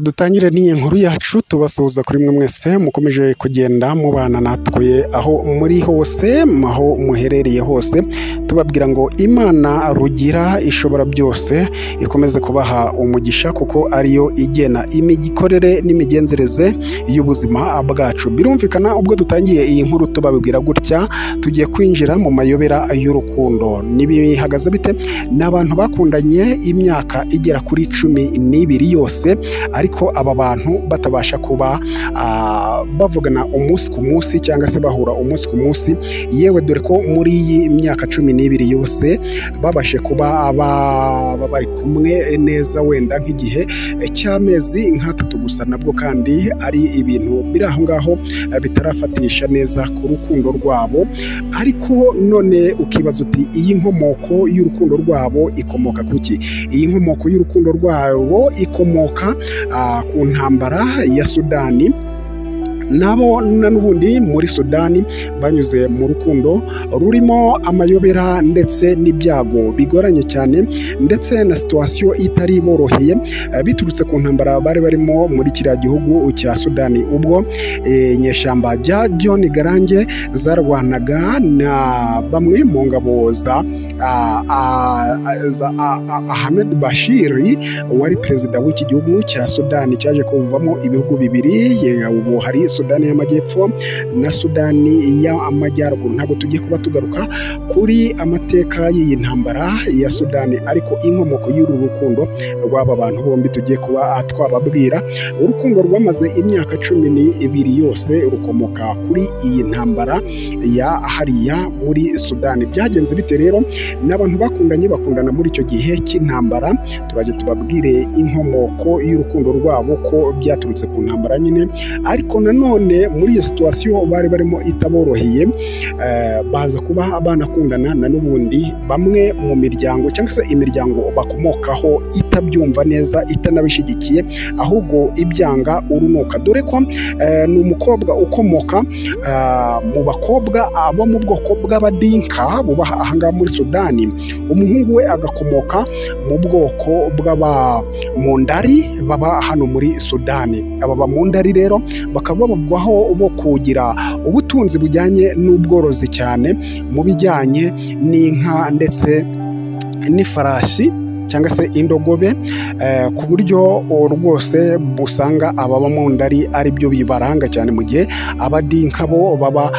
reka dutangire n'iyi nkuru yacu tubasuhuza kuri mwe mwese mukomeje kugenda mubana natwe aho muri hose aho muherereye hose. Tubabwira ngo imana rugira ishobora byose ikomeze kubaha umugisha kuko ariyo igena. Imikorere n'imigenzereze y'ubuzima bwacu. Birumvikana ubwo dutangiye iyi nkuru tubabwira gutya tugiye kwinjira mu mayobera y'urukundo. Ntibihagaze bite? Ni abantu bakundanye imyaka igera kuri cumi n'ibiri yose ariko aba bantu batabasha kuba ah, bavugana umunsi ku munsi cyangwa se bahura umunsi ku munsi. Yewe dore ko muri iyi myaka cumi n'ibiri yose babashe kuba ba- ba- bari kumwe neza wenda nk'igihe cy'amezi nk'atatu gusa. Nabwo kandi ari ibintu biri aho ngaho eh, bitarafatisha neza ku rukundo rwabo. Ariko none ukibaza uti iyi nkomoko y'urukundo rwabo ikomoka ku iyi nkomoko y'urukundo rwabo ikomoka ku ntambara ya sudani. Nabo na n'ubundi muri sudani banyuze mu rukundo rurimo amayobera ndetse n'ibyago bigoranye cyane ndetse na situwasiyo itari iboroheye eh, biturutse ku ntambara bari barimo muri kiriya gihugu cya sudani. Ubwo eh, inyeshyamba rya john garange zarwanaga na bamwe mu ngabo za ah, ah, ah, ah, ahmed bashiri wari perezida w'iki gihugu cya sudani. Cyaje kuvamo ibihugu bibiri ubu hari sudani y'amajyepfo na sudani y'amajyaruguru. Ntabwo tugiye kuba tugaruka kuri amateka y'iyi ntambara ya sudani ariko inkomoko y'uru rukundo rw'aba bantu bombi tugiye kuba twababwira urukundo rwamaze imyaka cumi n'ibiri yose rukomoka kuri iyi ntambara ya hariya muri sudani byagenze bite rero? Ni abantu bakundanye bakundana muri icyo gihe cy'intambara. Turajya tubabwire inkomoko y'urukundo rwabo ko byaturutse ku ntambara nyine ariko nanone muri iyo situwasiyo bari barimo itaboroheye eh, baza kuba banakundana na n'ubundi bamwe mu miryango cyangwa se imiryango bakomokaho itabyumva neza itanabishyigikiye ahubwo ibyanga urunuka. Dore ko eh, ni umukobwa ukomoka ah, mu bakobwa abo mu bwoko bw'abadinka buba ahangaha muri sudani umuhungu we agakomoka mu bwoko bw'abamundari baba hano muri sudani aba bamundari rero bakaba bavugwaho bo kugira ubutunzi bujyanye n'ubworozi cyane mu bijyanye n'inka ndetse n'ifarashi. Cyangwa se indogobe eh, ku buryo rwose busanga aba bamundari ari byo bibaranga cyane mu gihe abadinka bo baba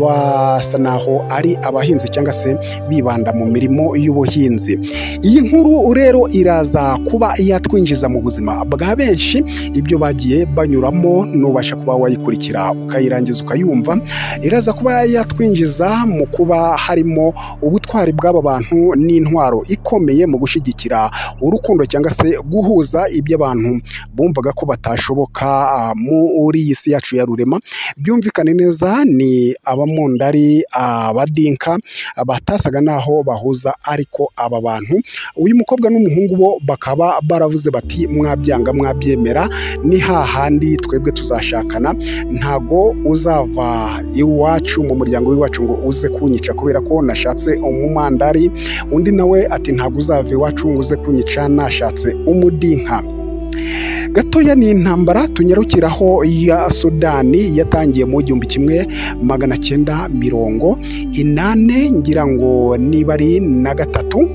basa naho ari abahinzi cyangwa se bibanda mu mirimo y'ubuhinzi. Iyi nkuru rero iraza kuba yatwinjiza mu buzima bwa benshi ibyo bagiye banyuramo nubasha kuba wayikurikira ukayirangiza ukayumva iraza kuba yatwinjiza mu kuba harimo ubutwari bw'aba bantu n'intwaro ikomeye mu gushyigikira urukundo cyangwa se guhuza ibyo abantu bumvaga ko batashoboka ah, muri iyi si yacu ya rurema. Byumvikane neza ni abamundari abadinka batasaga naho bahuza ariko aba bantu. Uyu mukobwa n'umuhungu bo bakaba baravuze bati mwabyanga mwabyemera ni hahandi twebwe tuzashakana. Ntago uzava iwacu mu muryango w'iwacu ngo uze kunyica kubera ko nashatse umumandari. Undi nawe ati ntabwo uzava iwacu ngo uze kunyica nashatse umudinka. Gatoya ni intambara tunyarukiraho ya sudani yatangiye mu gihumbi kimwe magana cyenda mirongo inane ngira ngo niba ari na gatatu.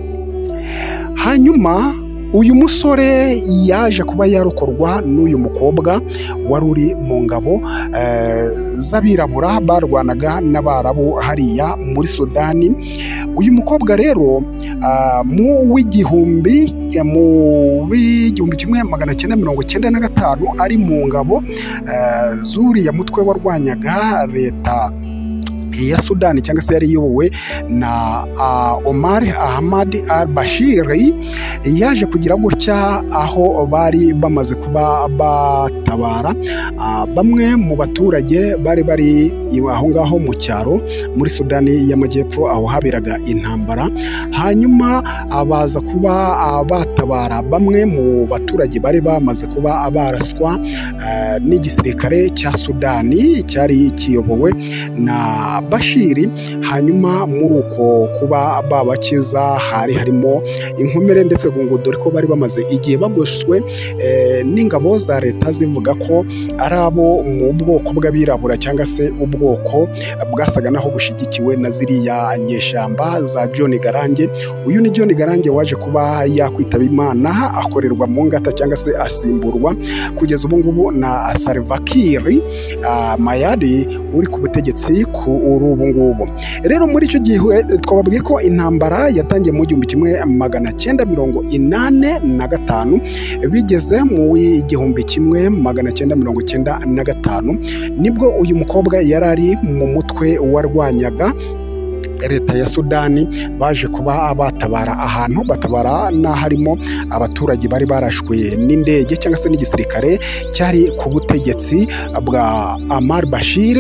Hanyuma uyu musore yaje kuba yarokorwa n'uyu mukobwa wari uri mu ngabo eh, z'abirabura barwanaga n'abarabu hariya muri sudani. Uyu mukobwa rero ah, mu w'igihumbi mu w'igihumbi kimwe magana cyenda mirongo cyenda na gatanu ari mu ngabo eh, z'uriya mutwe warwanyaga leta ya sudani cyangwa se yari iyobowe na omar ahmad al bashiri yaje kugira gutya aho bari bamaze kuba batabara bamwe mu baturage bari bari aho ngaho mu cyaro muri sudani y'amajyepfo aho haberaga intambara hanyuma baza kuba batabara. Bamwe mu baturage bari bamaze kuba baraswa n'igisirikare cya sudani cyari kiyobowe na bashiri hanyuma muri uko kuba babakiza hari harimo inkomere ndetse ngo dore ko bari bamaze igihe bagoswe eh, n'ingabo za leta zivuga ko ari abo mu bwoko bw'abirabura cyangwa se ubwoko bwasaga naho bushyigikiwe na ziriya nyeshyamba za John Garange. Uyu ni John Garange waje kuba yakwitaba Imana akorerwa mu ngata cyangwa se asimburwa. Kugeza ubu ngubu na Salva Kiir ah, Mayari uri ku butegetsi kuri ubu ngubu rero muri icyo gihe twababwiye ko intambara yatangiye mu gihumbi kimwe magana cyenda mirongo inane na gatanu bigeze mu igihumbi kimwe magana cyenda mirongo cyenda na gatanu. Nibwo uyu mukobwa yari ari mu mutwe warwanyaga leta ya sudani baje kuba batabara ahantu batabara n'aharimo abaturage bari barashwe n'indege cyangwa se n'igisirikare cyari ku butegetsi bwa Amar Bashir.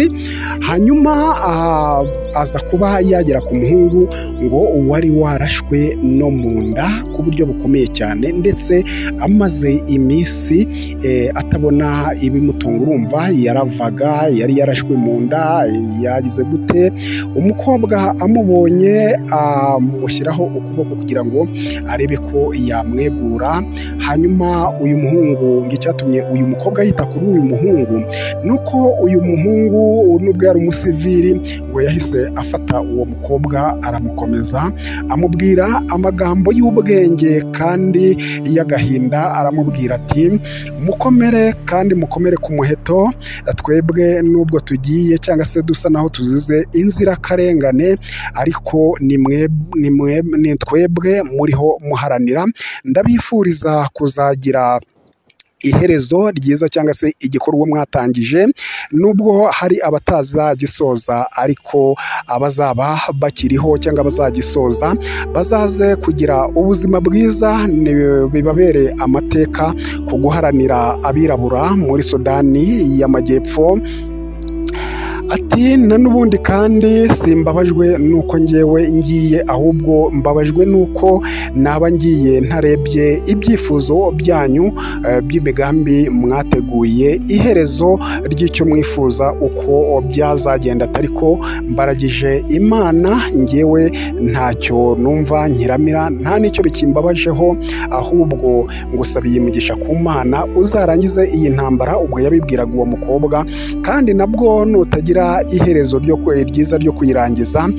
Hanyuma ah, aza kuba yagera ku muhungu ngo wari warashwe no mu nda ku buryo bukomeye cyane ndetse amaze iminsi eh, atabona ibimutunga urumva yaravaga yari yarashwe mu nda yagize gute? Umukobwa amubonye amushyiraho ukuboko kugira ngo arebe ko yamwegura. Hanyuma uyu muhungu ngo icyatumye uyu mukobwa yita kuri uyu muhungu ni uko uyu muhungu nubwo yari umusivili ngo yahise afata uwo mukobwa aramukomeza amubwira amagambo y'ubwenge kandi y'agahinda aramubwira ati mukomere kandi mukomere ku muheto twebwe nubwo tugiye cyangwa se dusa naho tuzize inzirakarengane ariko ni twebwe muriho muharanira. Ndabifuriza kuzagira iherezo ryiza cyangwa se igikorwa mwatangije nubwo hari abatazagisoza ariko abazaba bakiriho cyangwa abazagisoza bazaze kugira ubuzima bwiza bibabere amateka ku guharanira abirabura muri sudani y'amajyepfo. Ati na n'ubundi kandi simbabajwe nuko ngewe ngiye ahubwo mbabajwe nuko naba ngiye ntarebye ibyifuzo byanyu eh, by'imigambi mwateguye iherezo ry'icyo mwifuza uko byazagenda ariko mbaragije imana ngewe ntacyo numva nkiramira nta n'icyo bikimbabajeho ahubwo ngusabiye imigisha ku mana uzarangize iyi ntambara ubwo yabibwiraga uwo mukobwa kandi nabwo nutagira iherezo ryo kwe- ryiza ryo kuyirangiza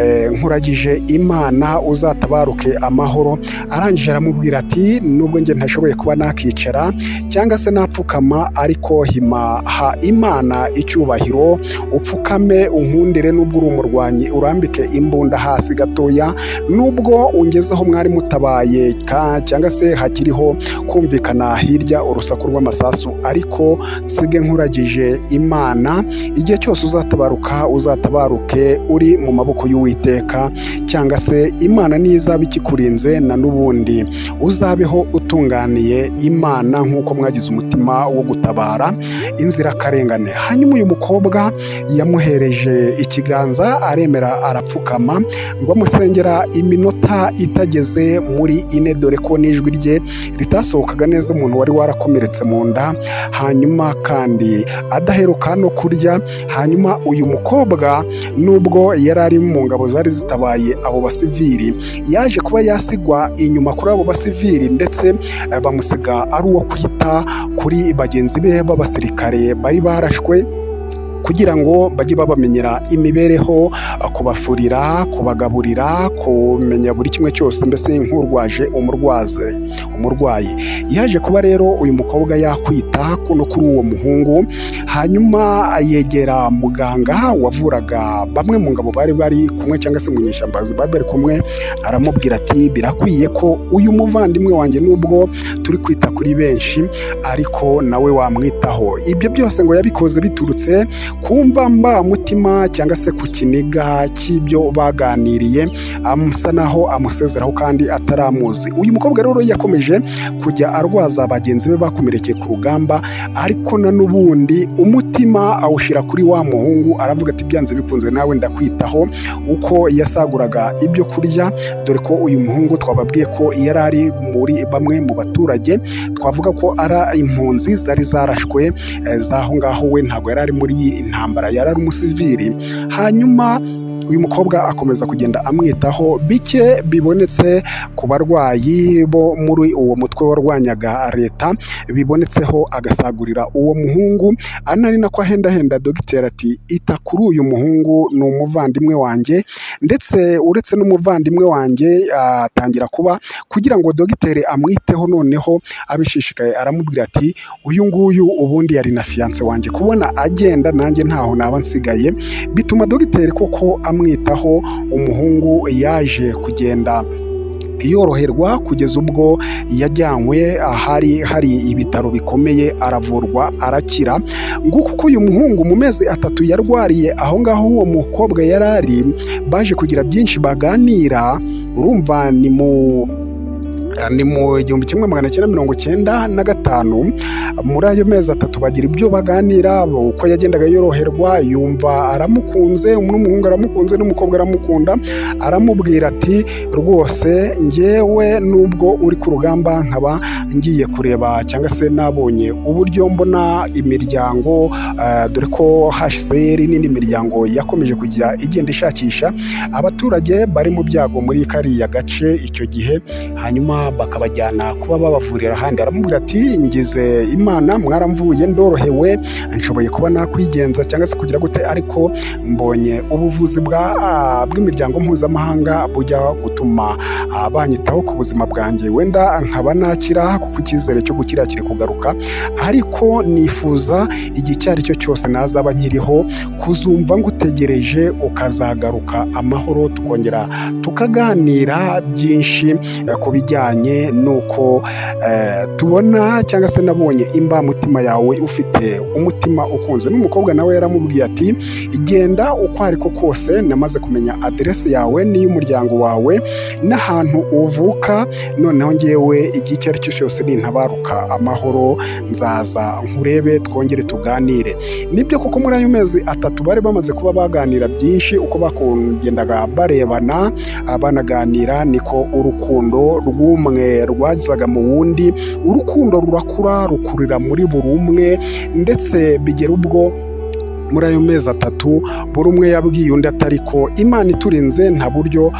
eh, nkuragije imana uzatabaruke amahoro. Arangije aramubwira ati nubwo njye ntashoboye kuba nakicara cyangwa se napfukama ariko hima ha imana icyubahiro upfukame unkundire nubwo uri umurwanyi urambike imbunda hasi gatoya nubwo ungezeho mwari mutabaye cyangwa se hakiriho kumvikana hirya urusaku rw'amasasu ariko nsige nkuragije imana igihe cyose uzatabaruka uzatabaruke uri mu maboko y'uwiteka cyangwa se imana niyo izaba ikikurinze na n'ubundi. Uzabeho utunganiye imana nk'uko mwagize umutima wo gutabara inzirakarengane. Hanyuma uyu mukobwa yamuhereje ikiganza aremera arapfukama ngo amusengera iminota itageze muri ine dore ko n'ijwi rye ritasohokaga neza umuntu wari warakomeretse mu nda. Hanyuma kandi adaheruka no kurya hanyuma uyu mukobwa nubwo yari ari mu ngabo zari zitabaye abo basivili yaje kuba yasigwa inyuma kuri abo basivili ndetse eh, bamusiga ari uwo kwita kuri bagenzi be b'abasirikare bari barashwe kugira ngo bajye babamenyera imibereho kubafurira kubagaburira kumenya buri kimwe cyose mbese nk'urwaje umurwaze umurwayi. Yaje kuba rero uyu mukobwa yakwita no kuri uwo muhungu. Hanyuma yegera muganga wavuraga bamwe mu ngabo bari bari kumwe cyangwa se mu nyeshyamba bari bari kumwe aramubwira ati birakwiye ko uyu muvandimwe wanjye nubwo turi kwita kuri benshi ariko nawe wamwitaho. Ibyo byose ngo yabikoze biturutse kumva mba mutima cyangwa se ku kiniga cy'ibyo baganiriye amusa naho amusezeraho kandi ataramuzi. Uyu mukobwa rero yakomeje kujya arwaza bagenzi be bakomerekeye ku rugamba. Rugamba ariko na n'ubundi umutima awushyira kuri wa muhungu aravuga ati byanze bikunze nawe ndakwitaho. Uko yasaguraga ibyo kurya dore ko uyu muhungu twababwiye ko yari ari muri bamwe mu baturage twavuga ko ari impunzi zari zarashwe eh, z'aho ngaho we ntabwo yari ari muri iyi ntambara yari ari umusivili. Hanyuma uyu mukobwa akomeza kugenda amwitaho. Bike bibonetse ku barwayi bo muri uwo mutwe warwanyaga leta bibonetseho agasagurira uwo muhungu. Anari nako ahendahenda dogiteri ati ita kuri uyu muhungu ni umuvandimwe wanjye. Ndetse uretse n'umuvandimwe wanjye atangira kuba kugira ngo dogiteri amwiteho noneho abishishikaye aramubwira ati uyu nguyu ubundi yari na fiyanse wanjye. Kubona agenda nanjye ntaho naba nsigaye. Bituma dogiteri koko amwitaho umuhungu yaje kugenda yoroherwa kugeza ubwo yajyanywe ahari hari ibitaro bikomeye aravurwa arakira. Nguko uko uyu muhungu mu mezi atatu yarwariye aho ngaho uwo mukobwa yari ari baje kugira byinshi baganira urumva ni mu ni mu igihumbi kimwe magana cyenda mirongo cyenda na gatanu muri ayo mezi atatu bagira ibyo baganira uko yagendaga yoroherwa yumva aramukunze n'umuhungu aramukunze n'umukobwa aramukunda aramubwira ati rwose ngewe nubwo uri ku rugamba nkaba ngiye kureba cyangwa se nabonye uburyo mbona imiryango eh, dore ko HCR n'indi miryango yakomeje kujya igenda ishakisha abaturage bari mu byago muri kariya gace icyo gihe hanyuma bakabajyana kuba babavurira ahandi. Aramubwira ati ngize imana mwaramvuye ndorohewe nshoboye kuba nakwigenza cyangwa se kugira gute ariko mbonye ubuvuzi bwa bw'imiryango mpuzamahanga bujya gutuma ah, banyitaho ku buzima bwanjye. Wenda nkaba nakira kuko icyizere cyo gukira kiri kugaruka ariko nifuza igihe icyo ari cyo cyose nazaba nkiriho kuzumva ngutegereje ukazagaruka amahoro tukongera tukaganira byinshi eh, ku bijyanye n'uko eh, tubona cyangwa se nabonye imbamutima yawe ufite umutima ukunze n'umukobwa nawe yaramubwiye ati genda uko ariko kose namaze kumenya aderesi yawe n'iy'umuryango wawe n'ahantu uvuka noneho ngewe igihe icyo ari cyo cyose nintabaruka amahoro nzaza nkurebe twongere tuganire. Nibyo koko muri ayo mezi atatu bari bamaze kuba baganira byinshi uko bagendaga barebana banaganira niko urukundo rw'umwe rwazaga mu wundi urukundo rurakura rukurira muri buri umwe ndetse bigera ubwo muri ayo mezi atatu buri umwe yabwiye undi atari ko. Imana iturinze nta buryo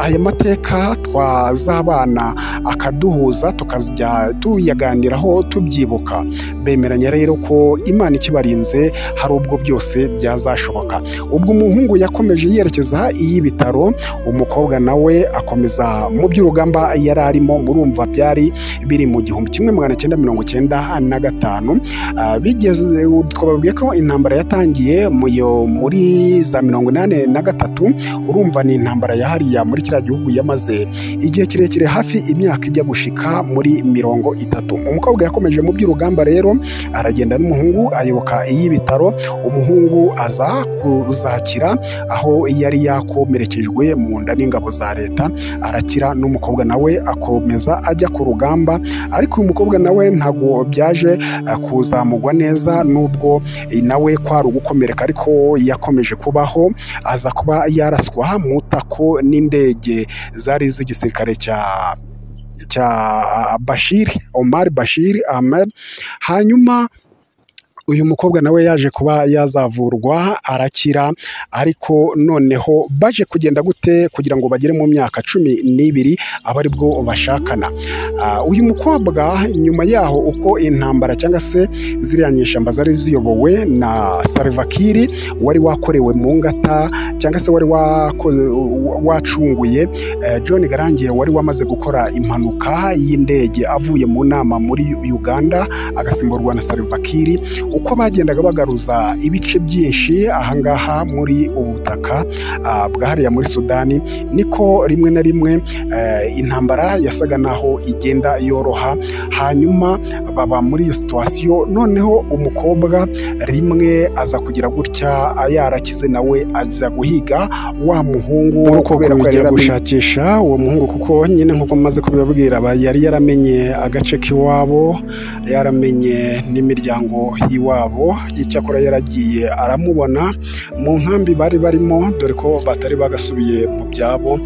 aya mateka twazabana akaduhuza tukajya tuyaganiraho tubyibuka. Bemeranya rero ko imana ikibarinze hari ubwo byose byazashoboka. Ubwo umuhungu yakomeje yerekeza iy'ibitaro umukobwa nawe akomeza mu by'urugamba yari arimo murumva byari biri mu gihumbi kimwe magana cyenda mirongo cyenda na gatanu. Ah, bigeze twababwiye ko intambara yatangiye muri za mirongo inani na gatatu urumva ni intambara ya hariya muri kiriya gihugu yamaze. Igihe kirekire hafi imyaka ijya gushika muri mirongo itatu. Umukobwa yakomeje mu by'urugamba rero aragenda n'umuhungu ayoboka iy'ibitaro umuhungu aza kuzakira aho yari yakomerekejwe mu nda n'ingabo za leta. Arakira n'umukobwa nawe akomeza ajya ku rugamba. Ariko uyu mukobwa nawe ntabwo byaje kuzamugwa neza nubwo nawe kwari ugukomereka ariko yakomeje kubaho aza kuba yaraswa mu tako n'indege zari z'igisirikare cya cya Bashir Omar Bashir Ahmed. Hanyuma uyu mukobwa nawe yaje kuba yazavurwa arakira ariko noneho baje kugenda gute kugira ngo bagere mu myaka cumi n'ibiri aba ari bwo bashakana. Ah, uyu mukobwa nyuma yaho uko intambara cyangwa se ziriya nyeshyamba zari ziyobowe na Salva-Kiir wari wakorewe mu ngata cyangwa se wari wacunguye eh, John Garange wari wamaze gukora impanuka y'indege avuye mu nama muri Uganda agasimburwa na Salva-Kiir uko bagendaga bagaruza ibice byinshi ahangaha muri ubu butaka ah, bwa hariya muri sudani niko rimwe na rimwe eh, intambara yasaga naho igenda yoroha. Hanyuma baba muri iyo situwasiyo noneho umukobwa rimwe aza kugira gutya yarakize nawe aza guhiga wa muhungu kubera ko yari gushakisha uwo muhungu kuko nyine nk'uko maze kubibabwira yari yaramenye agace k'iwabo yaramenye n'imiryango y'iwabo. Icyakora yaragiye aramubona. Mu nkambi bari barimo dore ko batari bagasubiye mu byabo.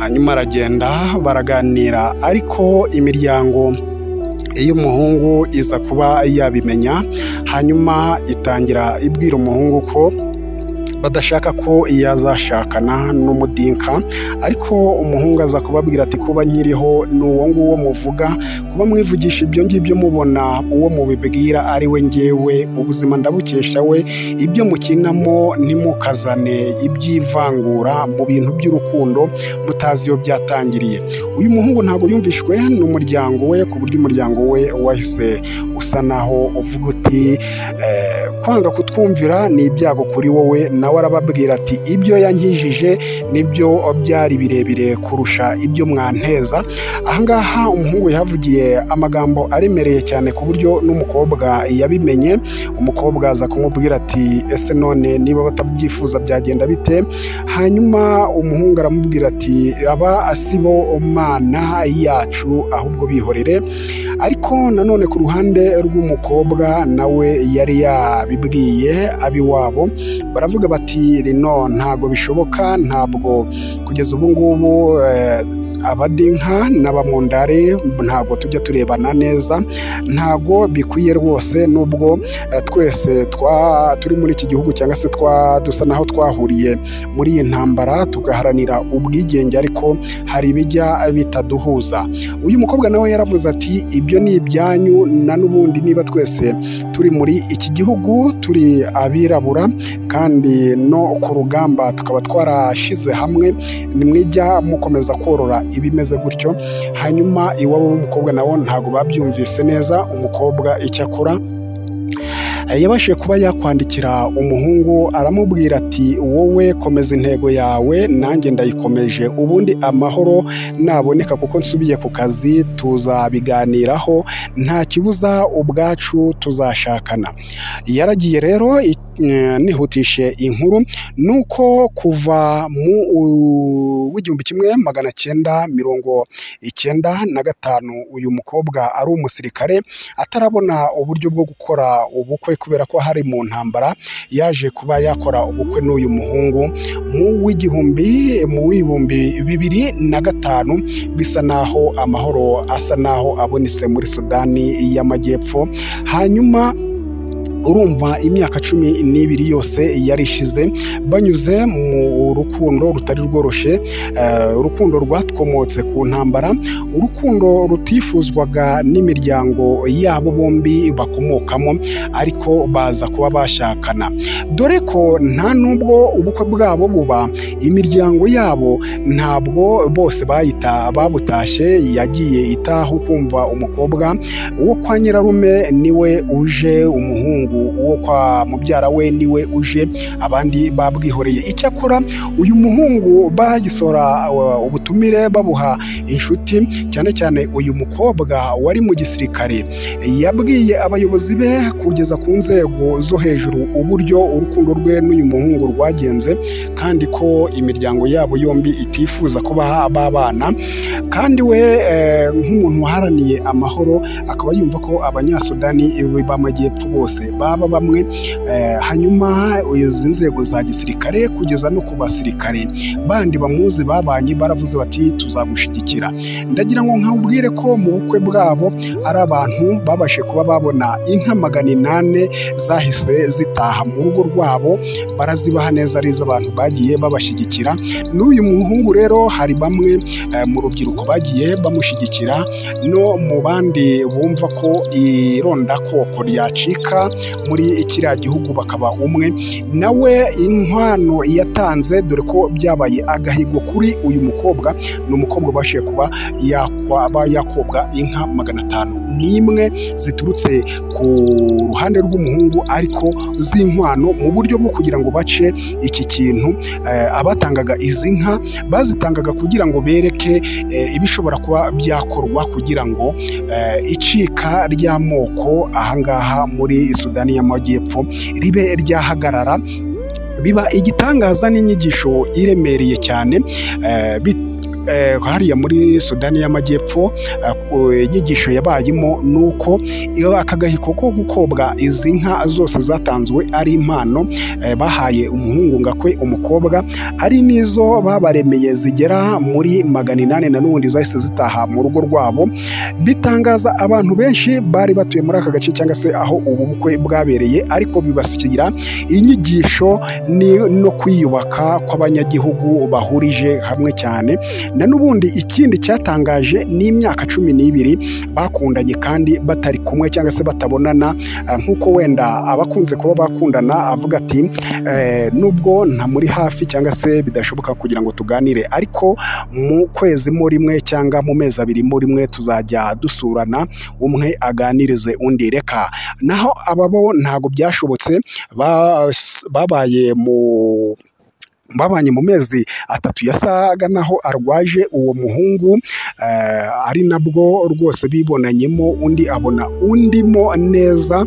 Hanyuma aragenda baraganira ariko imiryango y'umuhungu iza kuba yabimenya. Hanyuma itangira ibwira umuhungu ko badashaka ko yazashakana n'umudinka ariko umuhungu aza kubabwira ati kuba nkiriho ni uwo nguwo muvuga kuba mwivugisha ibyo ngibyo mubona uwo mubibwira ari we ngewe ubuzima ndabukesha we ibyo mukinamo ntimukazane iby'ivangura mu bintu by'urukundo mutazi iyo byatangiriye. Uyu muhungu ntabwo yumvishwe n'umuryango we ku buryo umuryango we wahise usa naho uvuga uti eh, kwanga kutwumvira ni ibyago kuri wowe nawe arababwira ati ibyo yankijije ni byo byari birebire kurusha ibyo mwanteza. Ahangaha umuhungu yahavugiye amagambo aremereye cyane ku buryo n'umukobwa yabimenye. Umukobwa aza kumubwira ati ese none niba batabyifuza byagenda bite? Hanyuma umuhungu aramubwira ati aba asibo mana yacu ahubwo bihorere. Ariko nanone ku ruhande rw'umukobwa nawe yari yabibwiye ab'iwabo baravuga bati rino ntabwo bishoboka ntabwo. Kugeza ubu ngubu eh, abadinka n'abamundare ntabwo tujya turebana neza ntabwo bikwiye rwose nubwo eh, twese turi muri iki gihugu cyangwa se dusa naho twahuriye muri iyi ntambara tugaharanira ubwigenge ariko hari ibijya bitaduhuza. Uyu mukobwa nawe yaravuze ati ibyo ni ibyanyu na n'ubundi niba twese turi muri iki gihugu turi abirabura kandi no ku rugamba tukaba twarashize hamwe nimwijya mukomeza korora ibimeze gutyo. Hanyuma iwabo w'umukobwa nawo ntabwo babyumvise neza umukobwa icyo akora yabashije kuba yakwandikira umuhungu aramubwira ati wowe komeza intego yawe nanjye ndayikomeje. Ubundi amahoro naboneka kuko nsubiye ku kazi tuzabiganiraho. Nta kibuza ubwacu tuzashakana. Yaragiye rero eh, nihutishe inkuru nuko kuva mu w'igihumbi kimwe magana cyenda mirongo icyenda na gatanu uyu mukobwa ari umusirikare atarabona uburyo bwo gukora ubukwe kubera ko hari mu ntambara yaje kuba yakora ubukwe n'uyu muhungu mu w'igihumbi mu w'ibihumbi bibiri na gatanu bisa naho amahoro asa naho abonetse muri sudani y'amajyepfo. Hanyuma urumva imyaka cumi n'ibiri yose yari ishize banyuze mu rukundo rutari rworoshye eh, urukundo rwakomotse ku ntambara urukundo rutifuzwaga n'imiryango yabo bombi bakomokamo ariko baza kuba bashakana. Dore ko nta nubwo ubukwe bwabo buba imiryango yabo ntabwo bose bayita babutashye yagiye itaha ukumva umukobwa uwo kwa nyirarume ni we uje umuhungu. Uwo kwa mubyara we ni we uje abandi babwihoreye. Icyakora uyu muhungu bagisora uh, ubutumire babuha inshuti cyane cyane uyu mukobwa wari mu gisirikare. Yabwiye abayobozi be kugeza ku nzego zo hejuru uburyo urukundo rwe n'uyu muhungu rwagenze kandi ko imiryango yabo yombi itifuza kuba babana kandi we eh, nk'umuntu waharaniye amahoro akaba yumva ko abanyasudani b'amajyepfo bose baba bamwe eh, hanyuma izi nzego za gisirikare kugeza no ku basirikare. Bandi bamuzi babanye baravuze bati tuzagushyigikira ndagira ngo nkabwire ko mu bukwe bwabo ari abantu babashe kuba babona. Inka magana inani zahise zitaha mu rugo rwabo barazibaha neza ari iz'abantu bagiye babashyigikira. N'uyu muhungu rero hari bamwe eh, mu rubyiruko bagiye bamushyigikira no mu bandi bumva ko irondakoko ryacika muri kiriya gihugu bakaba umwe. Nawe inkwano yatanze dore ko byabaye agahigo kuri uyu mukobwa. Ni umukobwa ubashije kuba yakobwa inka magana atanu n'imwe ziturutse ku ruhande rw'umuhungu ariko z'inkwano mu buryo bwo kugira ngo bace iki kintu. Eh, abatangaga izi nka bazitangaga kugira ngo bereke eh, ibishobora kuba byakorwa kugira ngo eh, icika ry'amoko ahangaha muri sudani y'amajyepfo ribe ryahagarara biba igitangaza n'inyigisho iremereye cyane eh, eh, hariya muri sudani y'amajyepfo eh, inyigisho yabayemo ni uko aka gahigo ko gukobwa izi nka zose zatanzwe ari impano eh, bahaye umuhungu ngakwe umukobwa ari n'izo babaremeye zigera muri magana inani na n'ubundi zahise zitaha mu rugo rwabo bitangaza abantu benshi bari batuye muri aka gace cyangwa se aho ubu bukwe bwabereye ariko bibasigira inyigisho no kwiyubaka kw'abanyagihugu bahurije hamwe cyane na n'ubundi ikindi cyatangaje ni imyaka cumi n'ibiri bakundanye kandi batari kumwe cyangwa se batabonana. Eh, nk'uko wenda abakunze kuba bakundana avuga ati eh, nubwo ntamuri hafi cyangwa se bidashoboka kugira ngo tuganire ariko mu kwezi mo rimwe cyangwa mu mezi abiri mo rimwe tuzajya dusurana umwe aganirize undi. Reka naho ababo ntabwo byashobotse babaye mu babanye mu mezi atatu yasaga naho arwaje uwo muhungu eh, ari nabwo rwose bibonanyemo undi abona undimo neza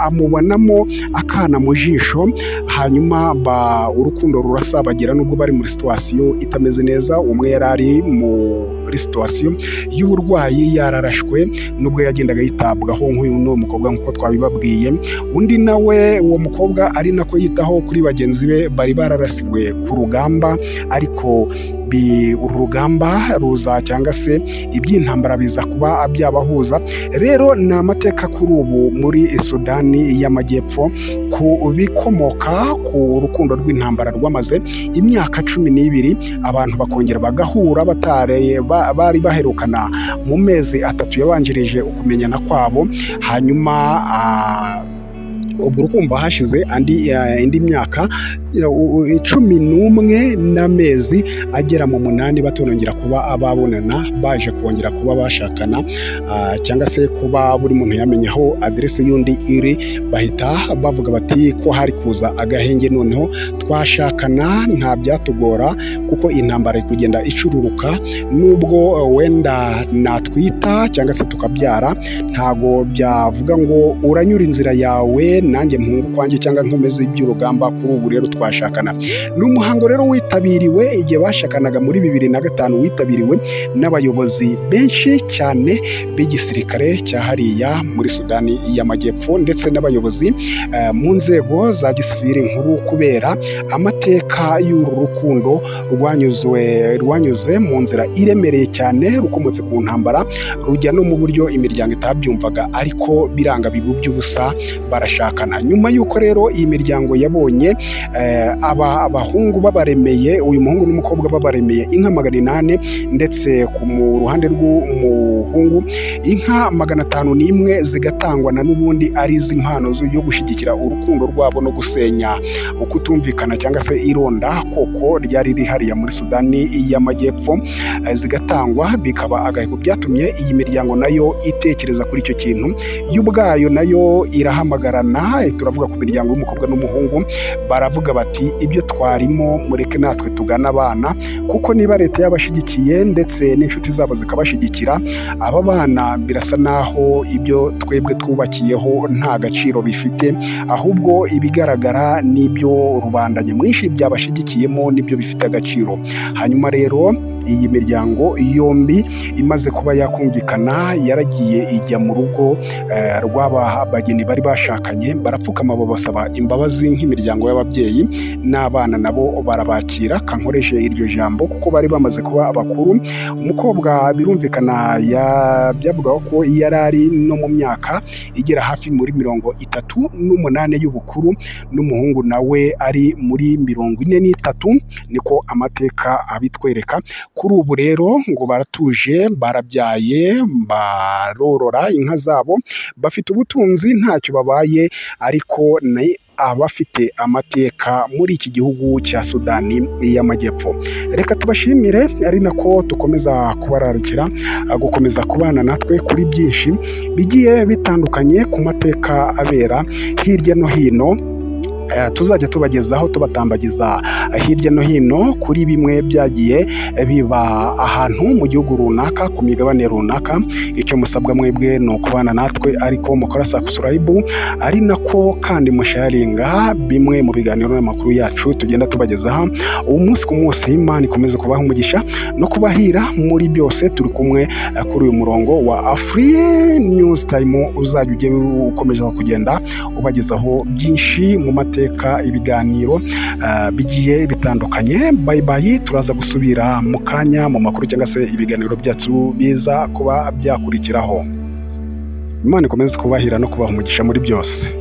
amubonamo akana mu jisho hanyuma ba urukundo rurasabagira nubwo bari muri situwasiyo itameze neza umwe yari ari muri situwasiyo y'uburwayi yararashwe nubwo yagendaga yitabwaho nk'uyu ni umukobwa nk'uko twabibabwiye undi nawe uwo mukobwa ari nako yitaho kuri bagenzi be bari bararasiwe ku rugamba ariko uru rugamba ruza cyangwa se iby'intambara biza kuba byabahuza rero ni amateka kuri ubu muri sudani y'amajyepfo ku bikomoka ku rukundo rw'intambara rwamaze imyaka cumi n'ibiri abantu bakongera bagahura batare ba- bari baherukana mu mezi atatu yabanjirije ukumenyana kwabo. Hanyuma ah, ubwo urukumva hashize eh, indi myaka cumi n'umwe n'amezi agera mu munani batonongera kuba babonana baje kongera kuba bashakana ah, cyangwa se kuba buri muntu yamenya aho aderese y'undi iri bahita bavuga bati ko hari kuza agahenge. Noneho twashakana nta byatugora kuko intambara iri kugenda icururuka nubwo wenda natwita cyangwa se tukabyara ntago byavuga ngo uranyura inzira yawe nanjye mpungu kwanjye cyangwa nkomeze iby'urugamba kuri ubu rero twashakana. Ni umuhango rero witabiriwe igihe bashakanaga muri bibiri na gatanu witabiriwe n'abayobozi benshi cyane b'igisirikare cya hariya muri sudani y'amajyepfo ndetse n'abayobozi eh, mu nzego za gisivili nkuru kubera amateka y'uru rukundo rwanyuze mu nzira iremereye cyane rukomotse ku ntambara rujya no mu buryo imiryango itabyumvaga ariko biranga bibu by'ubusa barashakana nyuma y'uko rero iyi miryango yabonye eh, aba abahungu babaremeye uyu muhungu n'umukobwa babaremeye inka magana inani ndetse ku ruhande rw'umuhungu inka magana atanu n'imwe zigatangwa na n'ubundi ari iz'impano yo gushyigikira urukundo rwabo no gusenya ukutumvikana cyangwa se ironda koko ryari rihariya muri sudani y'amajyepfo eh, zigatangwa bikaba agahigo byatumye iyi miryango na yo itekereza kuri icyo kintu yo ubwayo na yo irahamagarana eh, turavuga ku miryango y'umukobwa n'umuhungu baravuga bati ibyo twarimo mureke natwe tugana abana kuko niba leta yabashyigikiye ndetse n'inshuti zabo zikabashyigikira aba bana birasa naho ibyo twebwe twubakiyeho nta gaciro bifite ahubwo ibigaragara n'ibyo rubanda nyamwinshi byabashyigikiyemo ni byo bifite agaciro. Hanyuma rero iyi miryango yombi imaze kuba yakumvikana yaragiye ijya mu rugo eh, rw'aba bageni bari bashakanye barapfukama babasaba imbabazi nk'imiryango y'ababyeyi n'abana nabo barabakira. Kankoreshe iryo jambo kuko bari bamaze kuba abakuru. Umukobwa birumvikana ya- byavugaho ko yari ari no mu myaka igera hafi muri mirongo itatu n'umunani y'ubukuru n'umuhungu nawe ari muri mirongo ine n'itatu niko amateka abitwereka. Kuri ubu rero ngo baratuje barabyaye barorora inka zabo bafite ubutunzi ntacyo babaye ariko ni abafite amateka muri iki gihugu cya sudani y'amajyepfo. Reka tubashimire ari nako dukomeza kubararikira gukomeza kubana natwe kuri byinshi bigiye bitandukanye ku mateka abera hirya no hino. Tuzajya tubagezaho tubatambagiza hirya no hino kuri bimwe byagiye biba ahantu mu gihugu runaka ku migabane runaka. Icyo musabwa mwebwe ni ukubana natwe ariko mukora sakusurayibu ari nako kandi musharinga bimwe mu biganiro n'amakuru yacu tugenda tubagezaho. Umunsi ku munsi imana ikomeze kubaha umugisha no kubahira muri byose. Turi kumwe kuri uyu murongo wa afuri nyuzi tayimu uzajya ujye ukomeza kugenda ubagezaho byinshi mu mateka ibiganiro bigiye bitandukanye. Bayibayi turaza gusubira mu kanya mu makuru cyangwa se ibiganiro byacu biza kuba byakurikiraho. Imana ikomeze kubahira no kubaha umugisha muri byose.